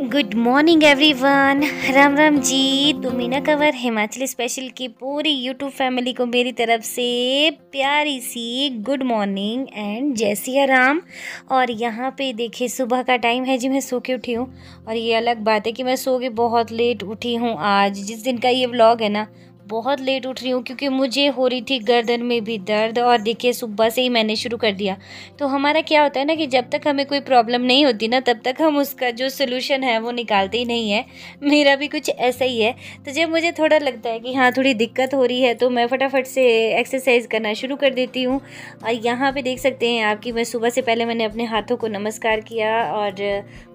Good morning everyone Ram Ram ji तो Meena cover Himachali special की पूरी यूट्यूब फैमिली को मेरी तरफ़ से प्यारी सी गुड मॉर्निंग एंड जय सिया राम। और यहाँ पे देखिए, सुबह का टाइम है जी, मैं सो के उठी हूँ। और ये अलग बात है कि मैं सो के बहुत लेट उठी हूँ आज। जिस दिन का ये व्लॉग है ना बहुत लेट उठ रही हूँ क्योंकि मुझे हो रही थी गर्दन में भी दर्द और देखिए सुबह से ही मैंने शुरू कर दिया। तो हमारा क्या होता है ना कि जब तक हमें कोई प्रॉब्लम नहीं होती ना, तब तक हम उसका जो सोल्यूशन है वो निकालते ही नहीं है। मेरा भी कुछ ऐसा ही है। तो जब मुझे थोड़ा लगता है कि हाँ थोड़ी दिक्कत हो रही है तो मैं फटाफट से एक्सरसाइज करना शुरू कर देती हूँ। और यहाँ पर देख सकते हैं आपकी मैं सुबह से पहले मैंने अपने हाथों को नमस्कार किया और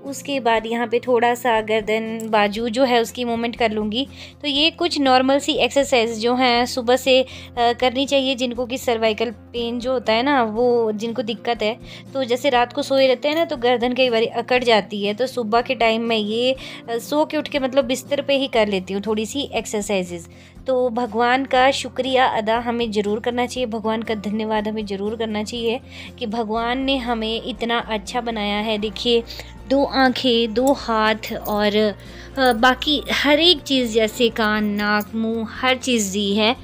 उसके बाद यहाँ पे थोड़ा सा गर्दन बाजू जो है उसकी मूवमेंट कर लूँगी। तो ये कुछ नॉर्मल सी एक्सरसाइज जो हैं सुबह से आ, करनी चाहिए जिनको कि सर्वाइकल पेन जो होता है ना वो जिनको दिक्कत है। तो जैसे रात को सोए रहते हैं ना तो गर्दन कई बार अकड़ जाती है। तो सुबह के टाइम में ये सो के उठ के मतलब बिस्तर पर ही कर लेती हूँ थोड़ी सी एक्सरसाइजेज तो भगवान का शुक्रिया अदा हमें ज़रूर करना चाहिए, भगवान का धन्यवाद हमें ज़रूर करना चाहिए कि भगवान ने हमें इतना अच्छा बनाया है। देखिए, दो आँखें, दो हाथ और बाकी हर एक चीज़ जैसे कान, नाक, मुँह, हर चीज़ दी है।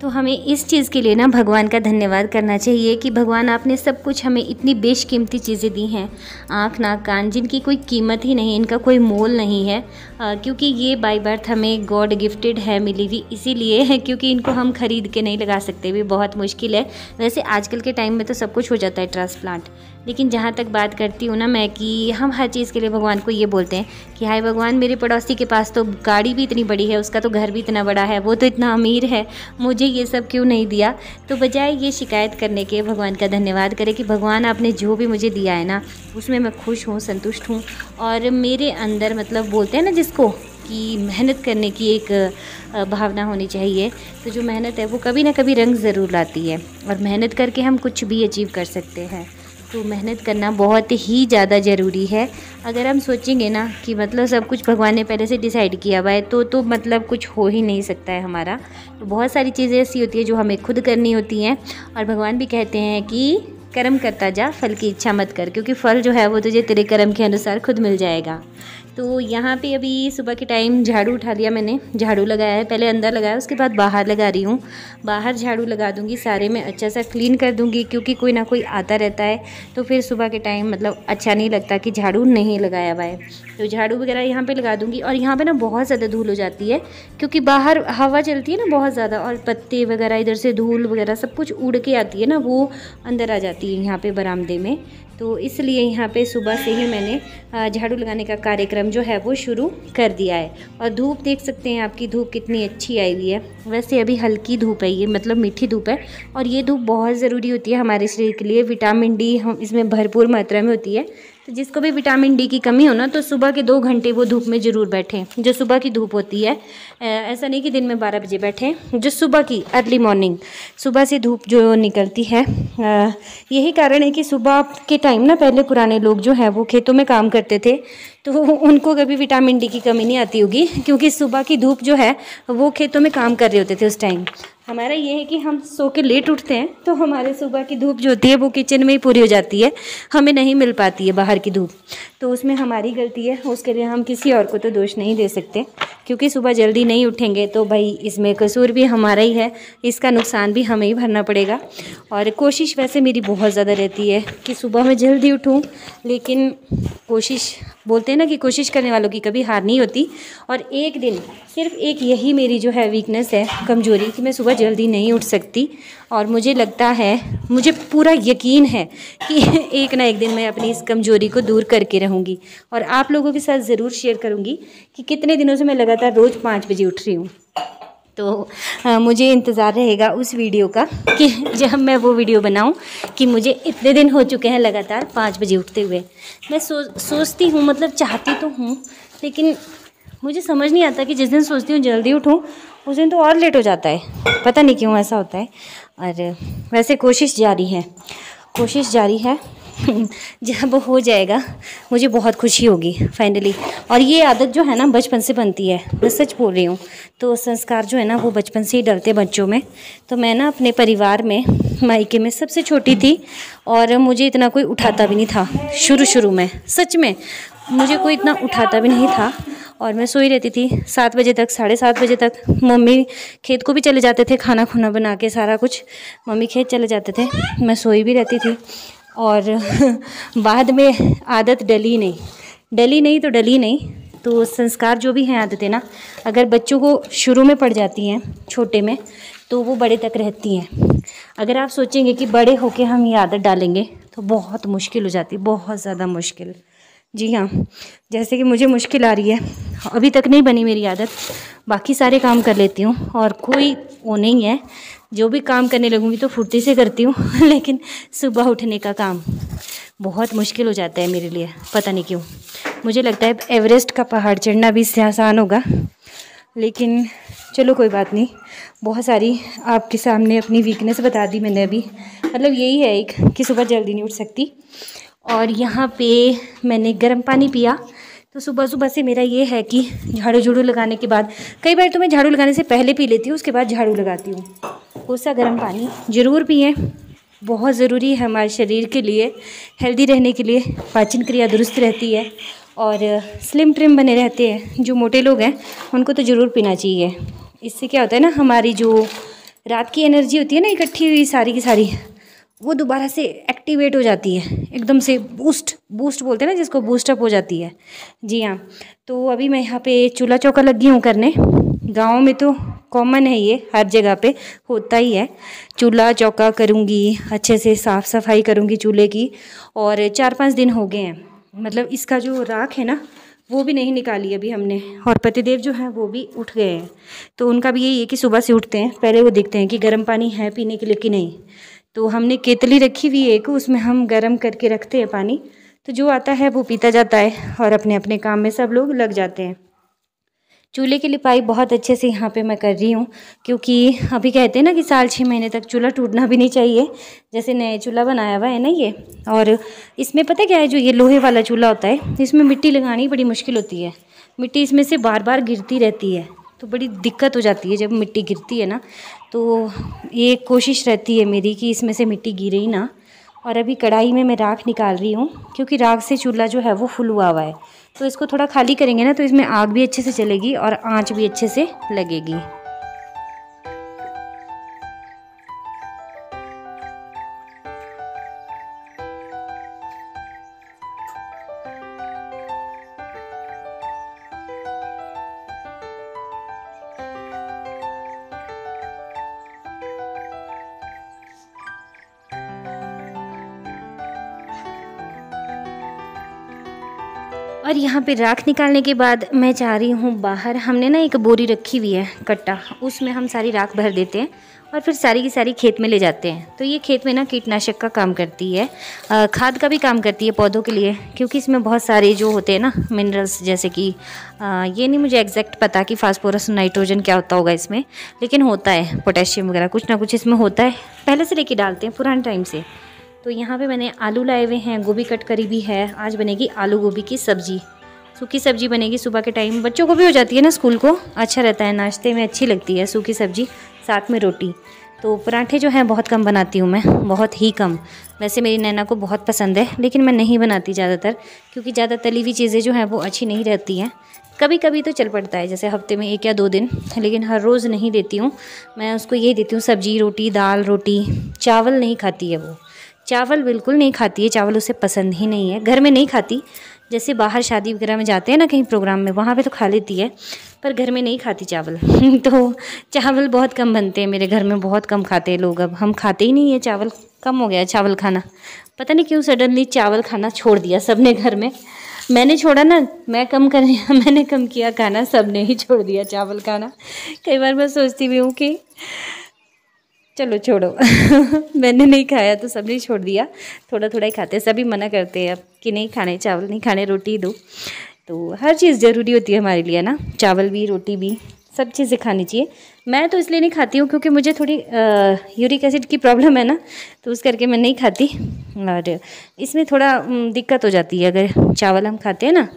तो हमें इस चीज़ के लिए ना भगवान का धन्यवाद करना चाहिए कि भगवान आपने सब कुछ हमें इतनी बेशकीमती चीज़ें दी हैं। आँख नाक कान जिनकी कोई कीमत ही नहीं इनका कोई मोल नहीं है। आ, क्योंकि ये बाई बर्थ हमें गॉड गिफ्टेड है मिली हुई इसीलिए है क्योंकि इनको हम ख़रीद के नहीं लगा सकते भी बहुत मुश्किल है। वैसे आजकल के टाइम में तो सब कुछ हो जाता है ट्रांसप्लांट लेकिन जहाँ तक बात करती हूँ ना मैं कि हम हर चीज़ के लिए भगवान को ये बोलते हैं कि हाय भगवान, मेरे पड़ोसी के पास तो गाड़ी भी इतनी बड़ी है, उसका तो घर भी इतना बड़ा है, वो तो इतना अमीर है, मुझे ये सब क्यों नहीं दिया? तो बजाय ये शिकायत करने के भगवान का धन्यवाद करें कि भगवान आपने जो भी मुझे दिया है ना, उसमें मैं खुश हूँ, संतुष्ट हूँ। और मेरे अंदर मतलब बोलते हैं ना जिसको कि मेहनत करने की एक भावना होनी चाहिए तो जो मेहनत है वो कभी ना कभी रंग ज़रूर लाती है। और मेहनत करके हम कुछ भी अचीव कर सकते हैं। तो मेहनत करना बहुत ही ज़्यादा ज़रूरी है। अगर हम सोचेंगे ना कि मतलब सब कुछ भगवान ने पहले से डिसाइड किया हुआ है तो तो मतलब कुछ हो ही नहीं सकता है हमारा। तो बहुत सारी चीज़ें ऐसी होती है जो हमें खुद करनी होती हैं और भगवान भी कहते हैं कि कर्म करता जा, फल की इच्छा मत कर, क्योंकि फल जो है वो तुझे तेरे कर्म के अनुसार खुद मिल जाएगा। तो यहाँ पे अभी सुबह के टाइम झाड़ू उठा लिया मैंने। झाड़ू लगाया है। पहले अंदर लगाया, उसके बाद बाहर लगा रही हूँ। बाहर झाड़ू लगा दूँगी, सारे में अच्छा सा क्लीन कर दूँगी, क्योंकि कोई ना कोई आता रहता है। तो फिर सुबह के टाइम मतलब अच्छा नहीं लगता कि झाड़ू नहीं लगाया हुआ है। तो झाड़ू वगैरह यहाँ पर लगा दूँगी। और यहाँ पर ना बहुत ज़्यादा धूल हो जाती है, क्योंकि बाहर हवा चलती है ना बहुत ज़्यादा, और पत्ते वगैरह, इधर से धूल वगैरह सब कुछ उड़ के आती है ना, वो अंदर आ जाती है यहाँ पर बरामदे में। तो इसलिए यहाँ पे सुबह से ही मैंने झाड़ू लगाने का कार्यक्रम जो है वो शुरू कर दिया है। और धूप देख सकते हैं आपकी, धूप कितनी अच्छी आई हुई है। वैसे अभी हल्की धूप है ये मतलब मीठी धूप है। और ये धूप बहुत ज़रूरी होती है हमारे शरीर के लिए, विटामिन डी हम इसमें भरपूर मात्रा में होती है। तो जिसको भी विटामिन डी की कमी हो ना तो सुबह के दो घंटे वो धूप में ज़रूर बैठें, जो सुबह की धूप होती है। ऐसा नहीं कि दिन में बारह बजे बैठें, जो सुबह की अर्ली मॉर्निंग सुबह से धूप जो निकलती है। यही कारण है कि सुबह के टाइम ना, पहले पुराने लोग जो हैं, वो खेतों में काम करते थे तो उनको कभी विटामिन डी की कमी नहीं आती होगी, क्योंकि सुबह की धूप जो है, वो खेतों में काम कर रहे होते थे उस टाइम हमारा ये है कि हम सो के लेट उठते हैं तो हमारे सुबह की धूप जो होती है, वो किचन में ही पूरी हो जाती है। हमें नहीं मिल पाती है बाहर की धूप। तो उसमें हमारी गलती है, उसके लिए हम किसी और को तो दोष नहीं दे सकते, क्योंकि सुबह जल्दी नहीं उठेंगे तो भाई इसमें कसूर भी हमारा ही है, इसका नुकसान भी हमें ही भरना पड़ेगा। और कोशिश वैसे मेरी बहुत ज़्यादा रहती है कि सुबह मैं जल्दी उठूँ, लेकिन कोशिश, बोलते हैं ना कि कोशिश करने वालों की कभी हार नहीं होती। और एक दिन सिर्फ़ एक यही मेरी जो है वीकनेस है, कमज़ोरी, कि मैं सुबह जल्दी नहीं उठ सकती। और मुझे लगता है मुझे पूरा यकीन है कि एक ना एक दिन मैं अपनी इस कमज़ोरी को दूर करके रहूँगी। और आप लोगों के साथ ज़रूर शेयर करूँगी कि कितने दिनों से मैं लगातार रोज़ पाँच बजे उठ रही हूँ। तो आ, मुझे इंतज़ार रहेगा उस वीडियो का कि जब मैं वो वीडियो बनाऊँ कि मुझे इतने दिन हो चुके हैं लगातार पाँच बजे उठते हुए। मैं सो सोचती हूँ मतलब चाहती तो हूँ लेकिन मुझे समझ नहीं आता कि जिस दिन सोचती हूँ जल्दी उठूँ उस दिन तो और लेट हो जाता है। पता नहीं क्यों ऐसा होता है। और वैसे कोशिश जारी है। कोशिश जारी है। जब हो जाएगा, मुझे बहुत खुशी होगी फाइनली और ये आदत जो है ना, बचपन से बनती है। मैं सच बोल रही हूँ। तो संस्कार जो है ना, वो बचपन से ही डलते बच्चों में। तो मैं ना, अपने परिवार में, मायके में सबसे छोटी थी। और मुझे इतना कोई उठाता भी नहीं था। शुरू शुरू में, सच में, मुझे कोई इतना उठाता भी नहीं था। और मैं सोई रहती थी सात बजे तक, साढ़े सात बजे तक। मम्मी खेत को भी चले जाते थे, खाना खुना बना के सारा कुछ। मम्मी खेत चले जाते थे, मैं सोई भी रहती थी। और बाद में आदत डली नहीं। डली नहीं तो डली नहीं तो संस्कार जो भी हैं आदतें ना, अगर बच्चों को शुरू में पड़ जाती हैं, छोटे में तो वो बड़े तक रहती हैं। अगर आप सोचेंगे कि बड़े होके हम ये आदत डालेंगे तो बहुत मुश्किल हो जाती, बहुत ज़्यादा मुश्किल। जी हाँ जैसे कि मुझे मुश्किल आ रही है। अभी तक नहीं बनी मेरी आदत, बाकी सारे काम कर लेती हूँ और कोई वो नहीं है। जो भी काम करने लगूँगी तो फुर्ती से करती हूँ, लेकिन सुबह उठने का काम बहुत मुश्किल हो जाता है मेरे लिए, पता नहीं क्यों। मुझे लगता है एवरेस्ट का पहाड़ चढ़ना भी इससे आसान होगा। लेकिन चलो कोई बात नहीं, बहुत सारी आपके सामने अपनी वीकनेस बता दी मैंने अभी। मतलब यही है एक कि सुबह जल्दी नहीं उठ सकती। और यहाँ पे मैंने गर्म पानी पिया। तो सुबह सुबह से मेरा ये है कि झाड़ू झाड़ू लगाने के बाद, कई बार तो मैं झाड़ू लगाने से पहले पी लेती हूँ, उसके बाद झाड़ू लगाती हूँ। कोसा गर्म पानी ज़रूर पिए। बहुत ज़रूरी है हमारे शरीर के लिए, हेल्दी रहने के लिए पाचन क्रिया दुरुस्त रहती है और स्लिम ट्रिम बने रहते हैं। जो मोटे लोग हैं, उनको तो ज़रूर पीना चाहिए। इससे क्या होता है ना, हमारी जो रात की एनर्जी होती है ना, इकट्ठी हुई सारी की सारी वो दोबारा से एक्टिवेट हो जाती है। एकदम से बूस्ट बूस्ट बोलते हैं ना, जिसको बूस्टअप हो जाती है। जी हाँ तो अभी मैं यहाँ पे चूल्हा चौका लगी हूँ करने। गाँव में तो कॉमन है ये, हर जगह पे होता ही है। चूल्हा चौका करूँगी, अच्छे से साफ़ सफ़ाई करूँगी चूल्हे की, और चार पाँच दिन हो गए हैं। मतलब इसका जो राख है ना, वो भी नहीं निकाली अभी हमने। और पतिदेव जो हैं, वो भी उठ गए हैं। तो उनका भी यही है कि सुबह से उठते हैं, पहले वो देखते हैं कि गर्म पानी है पीने के लिए कि नहीं। तो हमने केतली रखी हुई है एक, उसमें हम गर्म करके रखते हैं पानी। तो जो आता है वो पीता जाता है और अपने अपने काम में सब लोग लग जाते हैं। चूल्हे की लिपाई बहुत अच्छे से यहाँ पे मैं कर रही हूँ, क्योंकि अभी कहते हैं ना कि साल छः महीने तक चूल्हा टूटना भी नहीं चाहिए। जैसे नए चूल्हा बनाया हुआ है ना ये, और इसमें पता क्या है, जो ये लोहे वाला चूल्हा होता है, इसमें मिट्टी लगानी बड़ी मुश्किल होती है। मिट्टी इसमें से बार बार गिरती रहती है। तो बड़ी दिक्कत हो जाती है जब मिट्टी गिरती है ना। तो ये कोशिश रहती है मेरी कि इसमें से मिट्टी गिरे ही ना। और अभी कढ़ाई में मैं राख निकाल रही हूँ, क्योंकि राख से चूल्हा जो है वो फुल हुआ हुआ है। तो इसको थोड़ा खाली करेंगे ना तो इसमें आग भी अच्छे से चलेगी और आँच भी अच्छे से लगेगी। और यहाँ पे राख निकालने के बाद मैं जा रही हूँ बाहर। हमने ना एक बोरी रखी हुई है, कट्टा। उसमें हम सारी राख भर देते हैं और फिर सारी की सारी खेत में ले जाते हैं। तो ये खेत में ना कीटनाशक का काम करती है। खाद का भी काम करती है पौधों के लिए, क्योंकि इसमें बहुत सारे जो होते हैं ना मिनरल्स जैसे कि ये नहीं मुझे एग्जैक्ट पता कि फास्फोरस नाइट्रोजन क्या होता होगा इसमें, लेकिन होता है पोटेशियम वगैरह कुछ ना कुछ इसमें होता है। पहले से लेके डालते हैं, पुराने टाइम से। तो यहाँ पे मैंने आलू लाए हुए हैं, गोभी कट करी भी है। आज बनेगी आलू गोभी की सब्ज़ी। सूखी सब्ज़ी बनेगी सुबह के टाइम। बच्चों को भी हो जाती है ना स्कूल को? अच्छा रहता है, नाश्ते में अच्छी लगती है सूखी सब्ज़ी, साथ में रोटी। तो पराठे जो हैं, बहुत कम बनाती हूँ मैं, बहुत ही कम। वैसे मेरी नैना को बहुत पसंद है, लेकिन मैं नहीं बनाती ज़्यादातर, क्योंकि ज़्यादा तली हुई चीज़ें जो हैं, वो अच्छी नहीं रहती हैं। कभी कभी तो चल पड़ता है, जैसे हफ़्ते में एक या दो दिन, लेकिन हर रोज़ नहीं देती हूँ। मैं उसको यही देती हूँ, सब्ज़ी, रोटी, दाल, रोटी। चावल नहीं खाती है वो। चावल बिल्कुल नहीं खाती है, चावल उसे पसंद ही नहीं है। घर में नहीं खाती। जैसे बाहर शादी वगैरह में जाते हैं ना कहीं प्रोग्राम में, वहाँ पे तो खा लेती है, पर घर में नहीं खाती चावल। तो चावल बहुत कम बनते हैं, मेरे घर में बहुत कम खाते हैं लोग अब। हम खाते ही नहीं है चावल, कम हो गया चावल खाना। पता नहीं क्यों सडनली चावल खाना छोड़ दिया सबने घर में। मैंने छोड़ा ना, मैं कम कर मैंने कम किया खाना सबने ही छोड़ दिया चावल खाना। कई बार मैं सोचती भी हूँ कि चलो छोड़ो। मैंने नहीं खाया तो सबने छोड़ दिया। थोड़ा थोड़ा ही खाते हैं। सभी मना करते हैं अब कि नहीं खाने, चावल नहीं खाने, रोटी दो। तो हर चीज़ ज़रूरी होती है हमारे लिए ना। चावल भी, रोटी भी, सब चीज़ें खानी चाहिए। मैं तो इसलिए नहीं खाती हूँ क्योंकि मुझे थोड़ी यूरिक एसिड की प्रॉब्लम है ना तो उस करके मैं नहीं खाती। और इसमें थोड़ा दिक्कत हो जाती है। अगर चावल हम खाते हैं ना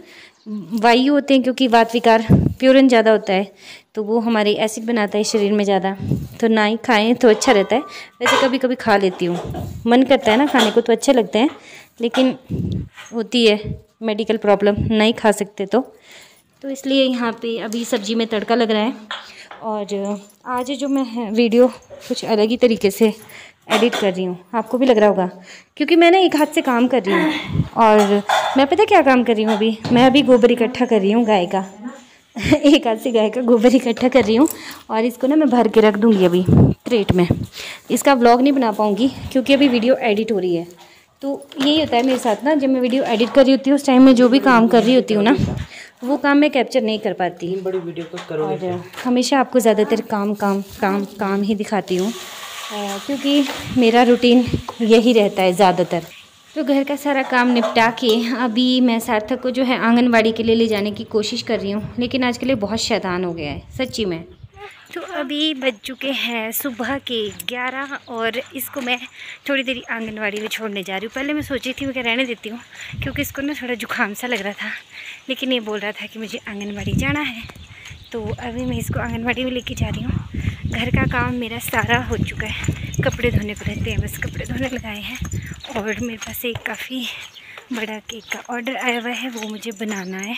वायु होते हैं क्योंकि वात विकार प्योरन ज़्यादा होता है तो वो हमारे एसिड बनाता है शरीर में ज़्यादा। तो ना ही खाएँ तो अच्छा रहता है। वैसे कभी कभी खा लेती हूँ। मन करता है ना खाने को तो अच्छे लगते हैं, लेकिन होती है मेडिकल प्रॉब्लम नहीं खा सकते तो। तो इसलिए यहाँ पे अभी सब्ज़ी में तड़का लग रहा है। और आज जो मैं वीडियो कुछ अलग ही तरीके से एडिट कर रही हूँ। आपको भी लग रहा होगा क्योंकि मैं ना एक हाथ से काम कर रही हूँ और मैं पता क्या काम कर रही हूँ अभी? मैं अभी गोबर इकट्ठा कर रही हूँ गाय का। एक हाथ से गाय का गोबर इकट्ठा कर रही हूँ और इसको ना मैं भर के रख दूँगी अभी क्रेट में। इसका ब्लॉग नहीं बना पाऊँगी क्योंकि अभी वीडियो एडिट हो रही है। तो यही होता है मेरे साथ ना जब मैं वीडियो एडिट कर रही होती हूँ उस टाइम में जो भी काम कर रही होती हूँ ना वो काम मैं कैप्चर नहीं कर पाती। बड़ी वीडियो को करो और हमेशा आपको ज़्यादातर काम काम काम काम ही दिखाती हूँ। क्योंकि मेरा रूटीन यही रहता है ज़्यादातर। तो घर का सारा काम निपटा के अभी मैं सार्थक को जो है आंगनबाड़ी के लिए ले जाने की कोशिश कर रही हूँ, लेकिन आज के लिए बहुत शैतान हो गया है, सच्ची में। तो अभी बज चुके हैं सुबह के ग्यारह और इसको मैं थोड़ी देरी आंगनवाड़ी में छोड़ने जा रही हूँ। पहले मैं सोची थी, मैं रहने देती हूँ, क्योंकि इसको ना थोड़ा जुकाम सा लग रहा था, लेकिन ये बोल रहा था कि मुझे आंगनबाड़ी जाना है। तो अभी मैं इसको आंगनबाड़ी में लेके जा रही हूँ। घर का काम मेरा सारा हो चुका है। कपड़े धोने को रहते हैं, बस कपड़े धोने लगाए हैं और मेरे पास एक काफ़ी बड़ा केक का ऑर्डर आया हुआ है, वो मुझे बनाना है।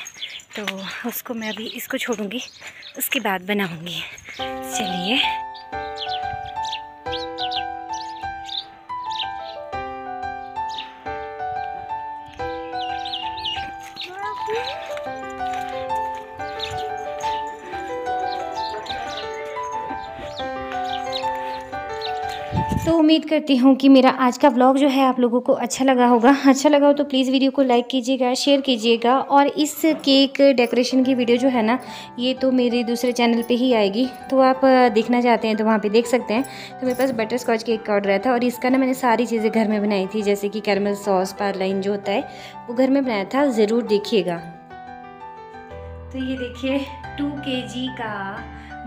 तो उसको मैं अभी इसको छोड़ूँगी, उसके बाद बनाऊँगी। चलिए। उम्मीद करती हूँ कि मेरा आज का व्लॉग जो है आप लोगों को अच्छा लगा होगा। अच्छा लगा हो तो प्लीज़ वीडियो को लाइक कीजिएगा शेयर कीजिएगा और इस केक डेकोरेशन की वीडियो जो है ना, ये तो मेरे दूसरे चैनल पे ही आएगी। तो आप देखना चाहते हैं तो वहाँ पे देख सकते हैं। तो मेरे पास बटर स्कॉच केक का ऑर्डर आया था और इसका ना मैंने सारी चीज़ें घर में बनाई थी, जैसे कि कैरमल सॉस पारलाइन जो होता है, वो घर में बनाया था, ज़रूर देखिएगा। तो ये देखिए टू के का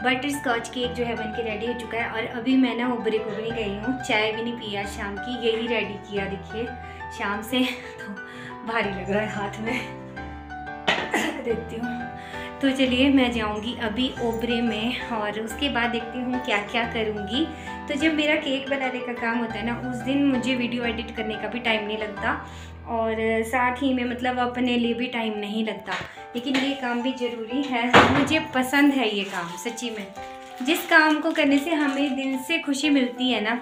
बटर स्कॉच केक जो है बन के रेडी हो चुका है और अभी मैं ना उबरे को भी नहीं गई हूँ। चाय भी नहीं पिया शाम की, यही रेडी किया देखिए। शाम से तो भारी लग रहा है हाथ में। देखती हूँ। तो चलिए मैं जाऊँगी अभी ओबरे में और उसके बाद देखती हूँ क्या क्या करूँगी। तो जब मेरा केक बनाने का काम होता है ना, उस दिन मुझे वीडियो एडिट करने का भी टाइम नहीं लगता और साथ ही में मतलब अपने लिए भी टाइम नहीं लगता। लेकिन ये काम भी ज़रूरी है। मुझे पसंद है ये काम, सच्ची में। जिस काम को करने से हमें दिल से खुशी मिलती है ना,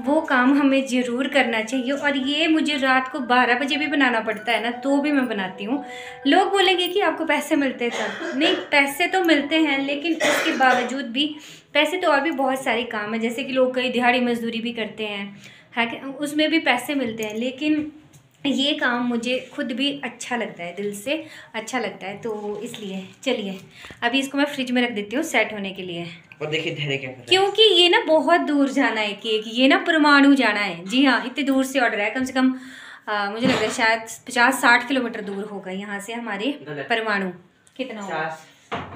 वो काम हमें ज़रूर करना चाहिए। और ये मुझे रात को बारह बजे भी बनाना पड़ता है ना तो भी मैं बनाती हूँ। लोग बोलेंगे कि आपको पैसे मिलते तब। नहीं, पैसे तो मिलते हैं, लेकिन उसके बावजूद भी पैसे तो और भी बहुत सारे काम हैं। जैसे कि लोग कई दिहाड़ी मजदूरी भी करते हैं, है उसमें भी पैसे मिलते हैं, लेकिन ये काम मुझे खुद भी अच्छा लगता है दिल से अच्छा लगता है तो इसलिए चलिए। अभी इसको मैं फ्रिज में रख देती हूँ सेट होने के लिए। और देखिए धैर्य क्या क्योंकि ये ना बहुत दूर जाना है केक ये ना परमाणु जाना है। जी हाँ इतने दूर से ऑर्डर है कम से कम आ, मुझे लग रहा है शायद पचास साठ किलोमीटर दूर होगा यहाँ से हमारे परमाणु। कितना होगा?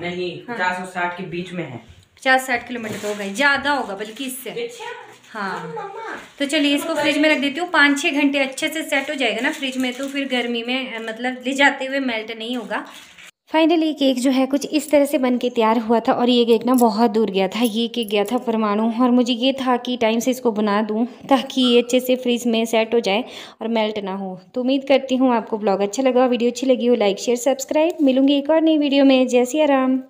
नहीं हाँ। पचास और साठ के बीच में है। पचास साठ किलोमीटर तो होगा ज़्यादा होगा बल्कि इससे। अच्छा। हाँ। तो चलिए इसको फ्रिज में रख देती हूँ। पाँच छः घंटे अच्छे से सेट हो जाएगा ना फ्रिज में तो फिर गर्मी में मतलब ले जाते हुए मेल्ट नहीं होगा। फाइनली केक जो है कुछ इस तरह से बन के तैयार हुआ था और ये केक ना बहुत दूर गया था। ये केक गया था परमाणु और मुझे ये था कि टाइम से इसको बना दूँ ताकि ये अच्छे से फ्रिज में सेट हो जाए और मेल्ट ना हो। तो उम्मीद करती हूँ आपको ब्लॉग अच्छा लगा वीडियो अच्छी लगी हो लाइक शेयर सब्सक्राइब। मिलूँगी एक और नई वीडियो में। जय सिया राम।